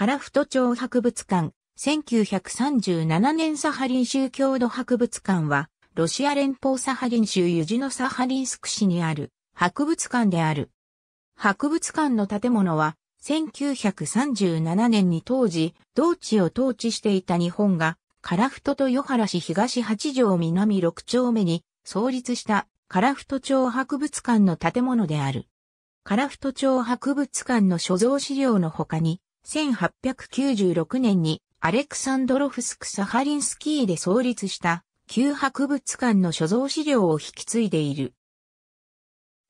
カラフト町博物館、1937年サハリン州郷土博物館は、ロシア連邦サハリン州ユジノサハリンスク市にある博物館である。博物館の建物は、1937年に当時、同地を統治していた日本が、カラフトと与原市東八条南六丁目に創立したカラフト町博物館の建物である。カラフト町博物館の所蔵資料の他に、1896年にアレクサンドロフスク・サハリンスキーで創立した旧博物館の所蔵資料を引き継いでいる。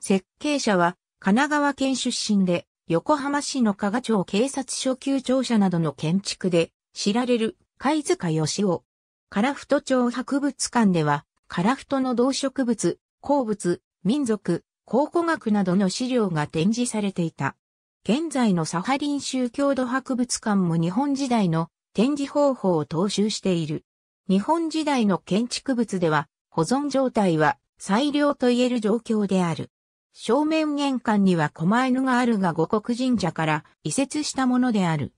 設計者は神奈川県出身で横浜市の加賀町警察署級庁舎などの建築で知られる貝塚義雄。カラフト町博物館ではカラフトの動植物、鉱物、民族、考古学などの資料が展示されていた。現在のサハリン州郷土博物館も日本時代の展示方法を踏襲している。日本時代の建築物では保存状態は最良と言える状況である。正面玄関には狛犬があるが五国神社から移設したものである。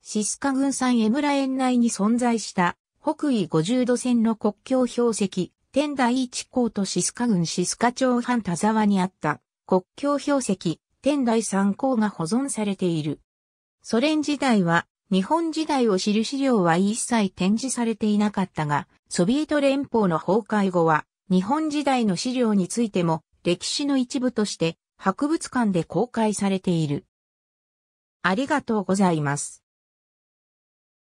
シスカ郡山江村園内に存在した北緯50度線の国境標石、天台一港とシスカ郡シスカ町半田沢にあった国境標石、天台三項が保存されている。ソ連時代は日本時代を知る資料は一切展示されていなかったが、ソビエト連邦の崩壊後は日本時代の資料についても歴史の一部として博物館で公開されている。ありがとうございます。